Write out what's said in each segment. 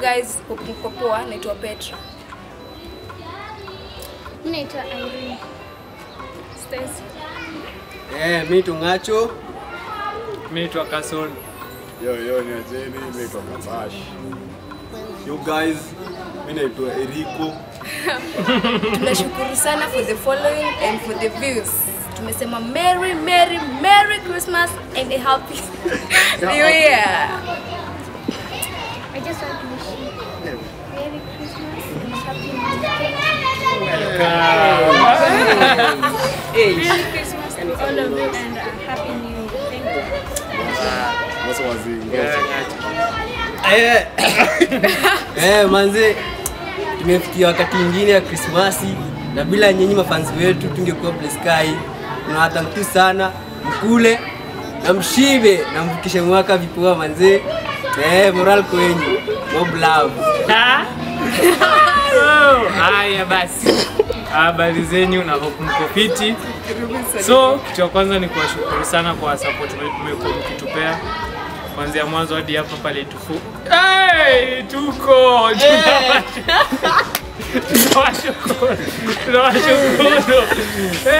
guys? Hope mko poa. Naitwa Petra. Naitwa Irene. Stacy. Eh, mimi Tung'acho. Mimi naitwa Kason. Yo, yo, ni ajeni, naitwa Kabash. You guys, mimi naitwa Eriko. Tunashukuru sana for the following and for the views. Tumesema Merry Merry Merry Christmas and a happy New Year. I just want to wish you Merry Christmas and Happy Merry Christmas to all of you and a Happy New Year. Thank you. Eh, eh, manze, tumefikia wakati mwingine ya Krismasi na bila nyinyi mafanzi wetu tungekuwa Blue nawatamtu sana, mkule na mshibe na mvukishe mwaka vipoa manze. Eh, moral kwenyu. Mob love. Ah. Oh, Haya basi, habari zenyu na hope mko fiti. So kitu cha kwanza ni kuwashukuru sana kwa support mmekuwa mkitupea kuanzia mwanzo hadi hapa pale tufu. Hey, tuko tunawashukuru, tunawashukuru.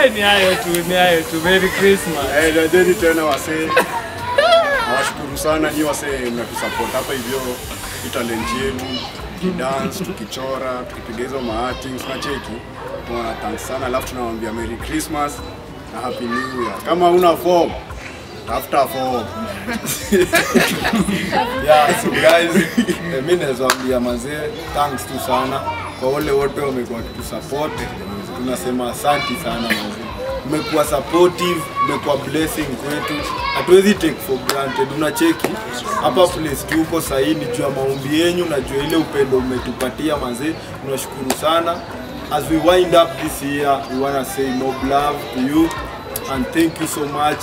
Eh, ni hayo tu, ni hayo tu. Merry Christmas. Eh, ndio ajeni tena wasee. Nawashukuru sana nyi wasee mnatusupport hapa hivyo talent yetu tukidance, tukichora, tukipiga hizo maartings na cheki. Tuna thanks sana alafu tunawaambia Merry Christmas na Happy New Year. Kama una form tafuta form. Yeah, so guys, eh, mi naweza mazee, thanks tu sana kwa wale wote wamekuwa wakitusupport. Tunasema asante sana mazee, mmekuwa supportive, mmekuwa blessing kwetu, hatuwezi take for granted. Unacheki? Hapa place tuko sahii ni juu ya maombi yenyu na juu ile upendo umetupatia mazee, tunashukuru sana. As we wind up this year, we wanna say more love to you and thank you so much.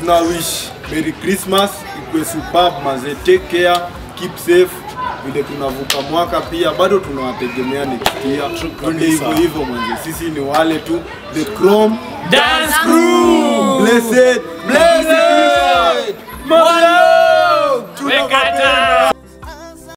Tuna wish Merry Christmas. Ikuwe superb maze, take care, keep safe. Vile tunavuka mwaka pia bado tunawategemea next year, twende hivyo hivyo manze, sisi ni wale tu. The Chrome Dance crew. Blessed, blessed.